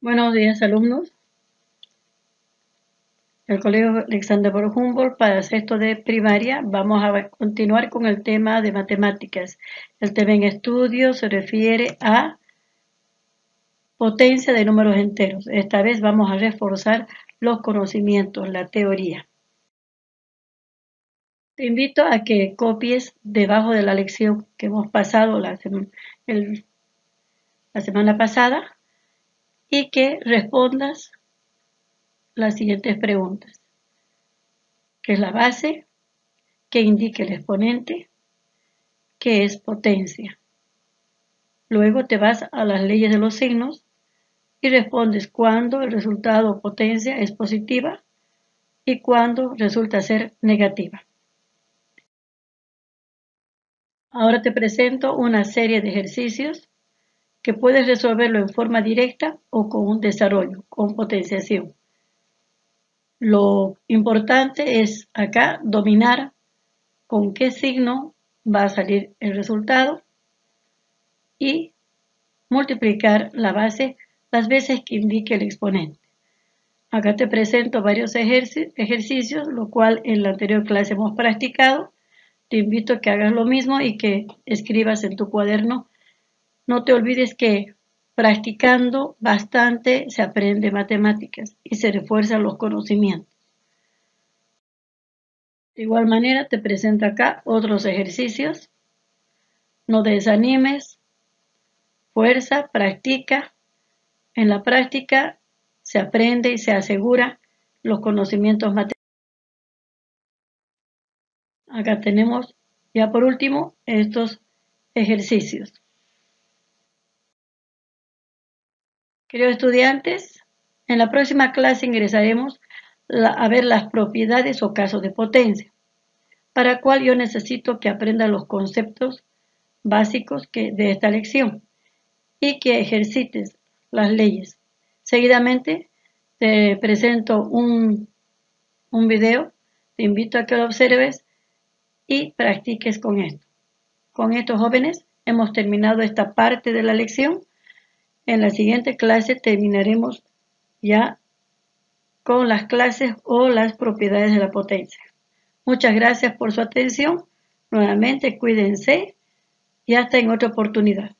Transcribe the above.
Buenos días, alumnos. El Colegio Alexander por Humboldt para sexto de primaria. Vamos a continuar con el tema de matemáticas. El tema en estudio se refiere a potencia de números enteros. Esta vez vamos a reforzar los conocimientos, la teoría. Te invito a que copies debajo de la lección que hemos pasado la semana pasada y que respondas las siguientes preguntas. ¿Qué es la base? ¿Qué indica el exponente? ¿Qué es potencia? Luego te vas a las leyes de los signos y respondes cuándo el resultado potencia es positiva y cuándo resulta ser negativa. Ahora te presento una serie de ejercicios que puedes resolverlo en forma directa o con un desarrollo, con potenciación. Lo importante es acá dominar con qué signo va a salir el resultado y multiplicar la base las veces que indique el exponente. Acá te presento varios ejercicios, lo cual en la anterior clase hemos practicado te invito a que hagas lo mismo y que escribas en tu cuaderno. No te olvides que practicando bastante se aprende matemáticas y se refuerzan los conocimientos. De igual manera te presento acá otros ejercicios. No desanimes, fuerza, practica. En la práctica se aprende y se asegura los conocimientos matemáticos. Acá tenemos ya por último estos ejercicios. Queridos estudiantes, en la próxima clase ingresaremos a ver las propiedades o casos de potencia, para cual yo necesito que aprendan los conceptos básicos de esta lección y que ejercites las leyes. Seguidamente te presento un, un video, te invito a que lo observes y practiques con esto. Con estos jóvenes hemos terminado esta parte de la lección. En la siguiente clase terminaremos ya con las clases o las propiedades de la potencia. Muchas gracias por su atención. Nuevamente cuídense y hasta en otra oportunidad.